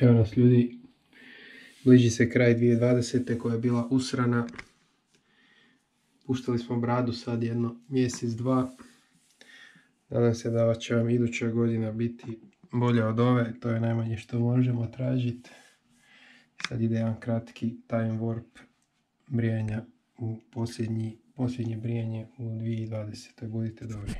Evo nas ljudi, bliži se kraj 2020. koja je bila usrana. Puštali smo bradu sad jedno mjesec, dva. Nadam se da će vam iduća godina biti bolja od ove, to je najmanje što možemo tražiti. Sad ide jedan kratki time warp brijanja u posljednji, posljednje brijanje u 2020. Budite dobri.